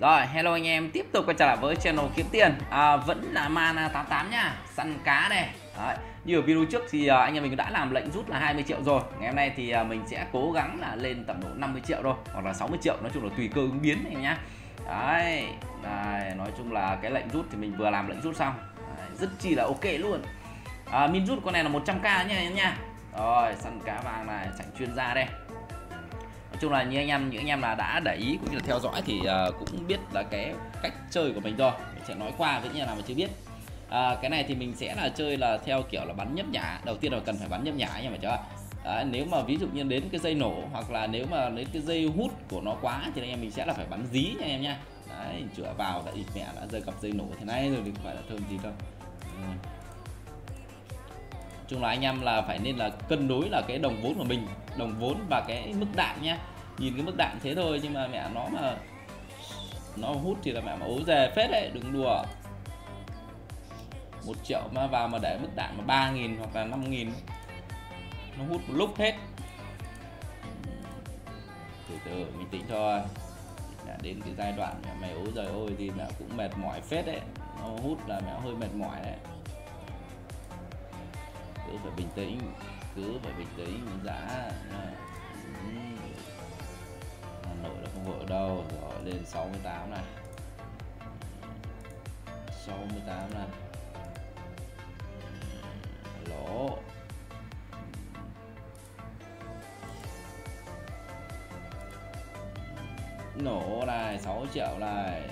Rồi, hello anh em, tiếp tục quay trở lại với channel kiếm tiền. À, Vẫn là Mana 88 nha, săn cá này. Đấy. Như ở video trước thì à, anh em mình đã làm lệnh rút là 20 triệu rồi. Ngày hôm nay thì à, mình sẽ cố gắng là lên tầm độ 50 triệu thôi Hoặc là 60 triệu, nói chung là tùy cơ ứng biến anh em nhá. Đấy, Đấy. nói chung là cái lệnh rút thì mình vừa làm lệnh rút xong. Đấy, Rất chi là ok luôn. À, Min rút con này là 100k nha anh em nha Rồi, săn cá vàng này, sảnh chuyên gia đây chung là như anh em những anh em là đã để ý cũng như là theo dõi thì uh, cũng biết là cái cách chơi của mình rồi. Mình sẽ nói qua với nhà nào mà chưa biết. À, cái này thì mình sẽ là chơi là theo kiểu là bắn nhấp nhả. Đầu tiên là cần phải bắn nhấp nhả anh em phải chưa Đấy, nếu mà ví dụ như đến cái dây nổ hoặc là nếu mà đến cái dây hút của nó quá thì anh em mình sẽ là phải bắn dí nha anh em nha. Đấy chữa vào đã ịt mẹ đã rơi cặp dây nổ thế này rồi thì phải là thơm gì đâu. Ừ. chung là anh em là phải nên là cân đối là cái đồng vốn của mình đồng vốn và cái mức đạn nha nhìn cái mức đạn thế thôi, nhưng mà mẹ nó mà nó hút thì là mẹ mà ố dề phết đấy đừng đùa. Một triệu mà vào mà để mức đạn mà ba nghìn hoặc là năm nghìn, nó hút một lúc hết. Từ từ, mình tính thôi đã đến cái giai đoạn mẹ mày ố rồi ôi thì mẹ cũng mệt mỏi phết đấy nó hút là mẹ hơi mệt mỏi đấy. Cứ phải bình tĩnh, cứ phải bình tĩnh dạ. giá Nội là không vội đâu rồi lên 68 này. 68 này. Lỗ nổ này 6 triệu này.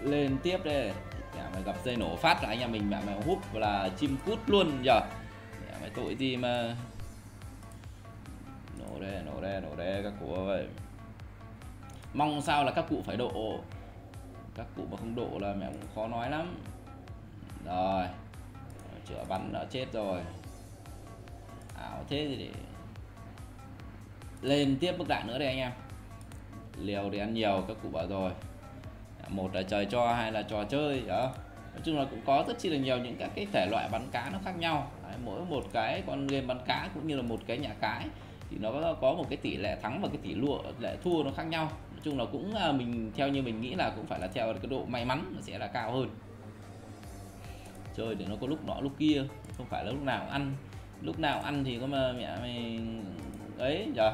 Lên tiếp đây mẹ mày gặp dây nổ phát là anh em mình, mẹ mày hút là chim cút luôn giờ mẹ mày tội gì mà. Nổ đây nổ đây nổ đây các cụ ơi mong sao là các cụ phải độ. Các cụ mà không độ là mẹ cũng khó nói lắm. Rồi chữa bắn đã chết rồi. Ảo thế thì để lên tiếp bức đạn nữa đây anh em. Liều thì ăn nhiều các cụ bảo rồi. Một là trời cho hai là trò chơi đó. Nói chung là cũng có rất chi là nhiều những các cái thể loại bắn cá nó khác nhau. Đấy, mỗi một cái con game bắn cá cũng như là một cái nhà cái thì nó có một cái tỷ lệ thắng và cái tỷ lệ lệ thua nó khác nhau chung là cũng à, mình, theo như mình nghĩ là cũng phải là theo cái độ may mắn nó sẽ là cao hơn. Chơi để nó có lúc nọ lúc kia, không phải là lúc nào ăn. Lúc nào ăn thì có mà mẹ mày, ấy giờ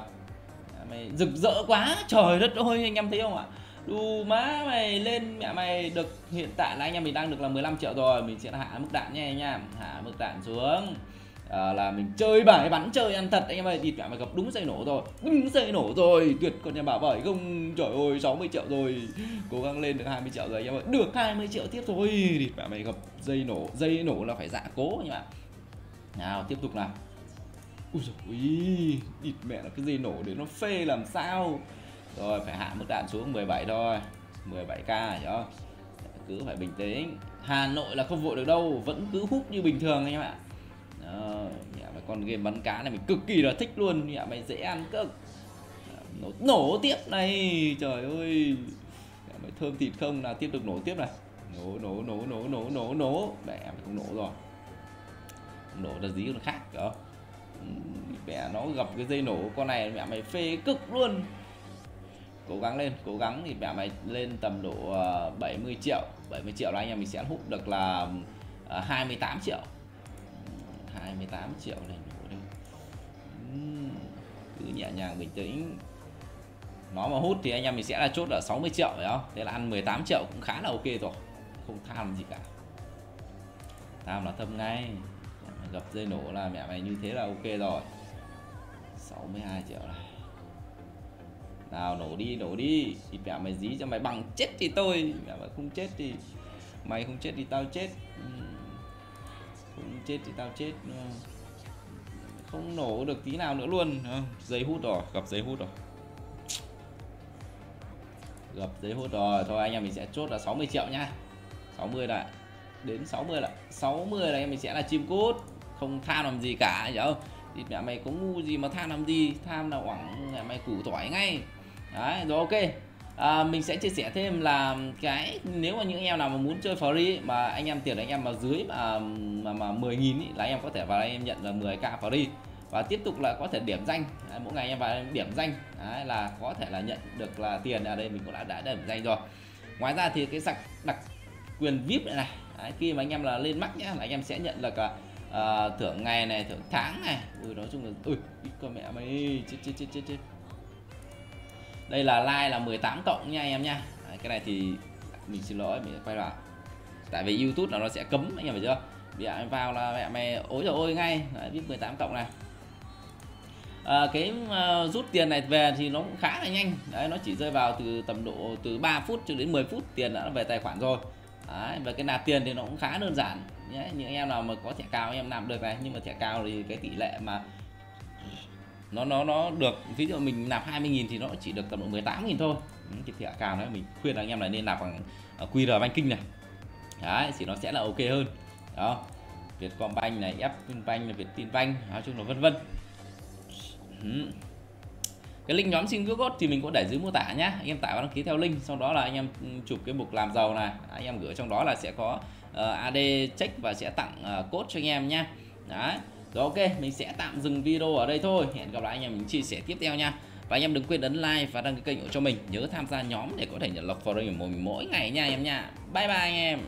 mày rực rỡ quá, trời đất ơi, anh em thấy không ạ? Đù má mày lên, mẹ mày được, hiện tại là anh em mình đang được là 15 triệu rồi, mình sẽ hạ mức đạn nha, anh em. Hạ mức đạn xuống à, là mình chơi bài bắn chơi ăn thật anh em ơi thì mẹ mày gặp đúng dây nổ rồi. Đúng dây nổ rồi. Tuyệt còn nhà bảo vậy không. Trời ơi 60 triệu rồi. Cố gắng lên được 20 triệu rồi anh em ơi được 20 triệu tiếp thôi. Thì mẹ mày gặp dây nổ. Dây nổ là phải dạ cố anh em ạ nào tiếp tục nào. Ui dồi thịt mẹ là cái dây nổ để nó phê làm sao? Rồi phải hạ mức đạn xuống 17 thôi. 17k nhớ không cứ phải bình tĩnh. Hà Nội là không vội được đâu. Vẫn cứ hút như bình thường anh em ạ Ờ, đó, mày con game bắn cá này mình cực kỳ là thích luôn. Nhà mày dễ ăn cực. Ờ, nổ, nổ tiếp này trời ơi. Nhà mày thơm thịt không? Nào tiếp tục nổ tiếp này. Nổ nổ nổ nổ nổ nổ nổ. Mẹ mày không nổ rồi. Nổ là gì nó khác đó mẹ nó gặp cái dây nổ con này mẹ mày phê cực luôn. Cố gắng lên cố gắng thì mẹ mày lên tầm độ ờ, 70 triệu. 70 triệu là anh em mình sẽ hút được là 28 triệu. 28 triệu này đủ đi cứ nhẹ nhàng bình tĩnh. Nó mà hút thì anh em mình sẽ là chốt ở 60 triệu phải không? Thế là ăn 18 triệu cũng khá là ok rồi, không tham gì cả. Tham là thâm ngay. Gặp dây nổ là mẹ mày như thế là ok rồi. 62 triệu này. Nào, nổ đi nổ đi. Thì mẹ mày dí cho mày bằng chết thì tôi. Mẹ mày không chết thì mày không chết thì tao chết chết thì tao chết không? Nổ được tí nào nữa luôn giấy hút rồi, gặp giấy hút rồi. Gặp giấy hút rồi, thôi anh em mình sẽ chốt là 60 triệu nhá. 60 lại, đến 60 là 60 là em mình sẽ là chim cút, không tham làm gì cả, hiểu không? Thì mẹ mày có ngu gì mà tham làm gì? Tham là quẳng mẹ mày củ tỏi ngay. Đấy, rồi ok à, mình sẽ chia sẻ thêm là cái nếu mà những anh em nào mà muốn chơi free mà anh em tiền anh em mà dưới à, mà mà, mà 10 nghìn là anh em có thể vào đây em nhận là 10k free. Và tiếp tục là có thể điểm danh. Đấy, mỗi ngày em vào điểm danh. Đấy, là có thể là nhận được là tiền. Ở đây mình cũng đã đã điểm danh rồi. Ngoài ra thì cái sạc đặc quyền vip này này. Đấy, khi mà anh em là lên mắc nhá là anh em sẽ nhận được uh, à, thưởng ngày này thưởng tháng này. Ui nói chung là ui con mẹ mày. Chết chết chết chết chết đây là like là 18 cộng nha anh em nha. Đấy, cái này thì mình xin lỗi mình quay lại. Tại vì youtube là nó sẽ cấm anh em phải chưa? Bây giờ em vào là mẹ mày ối rồi ôi ngay. Đấy, vip 18 cộng này. À, cái uh, rút tiền này về thì nó cũng khá là nhanh. Đấy nó chỉ rơi vào từ tầm độ từ 3 phút cho đến 10 phút tiền đã về tài khoản rồi. Đấy, và cái nạp tiền thì nó cũng khá đơn giản. Nhé những anh em nào mà có thẻ cao anh em làm được này. Nhưng mà thẻ cao thì cái tỷ lệ mà nó nó nó được ví dụ mình nạp 20.000 thì nó chỉ được tầm độ 18.000 thôi. Ừ, cái thẻ cao đấy mình khuyên là anh em là nên nạp bằng ờ, QR banking này. Đấy thì nó sẽ là ok hơn. Đó Vietcombank này, Fpinbank này, Vietinbank nói chung là vân vân. Ừ. Cái link nhóm xin code thì mình cũng để dưới mô tả nhá. Anh em tải và đăng ký theo link sau đó là anh em ừ, chụp cái mục làm giàu này. Anh em gửi trong đó là sẽ có ờ, uh, AD check và sẽ tặng uh, code cho anh em nhá. Đấy rồi, ok, mình sẽ tạm dừng video ở đây thôi. Hẹn gặp lại anh em, mình chia sẻ tiếp theo nha. Và anh em đừng quên ấn like và đăng ký kênh cho mình. Nhớ tham gia nhóm để có thể nhận lọc forum của mình mỗi ngày nha anh em nha. Bye bye anh em.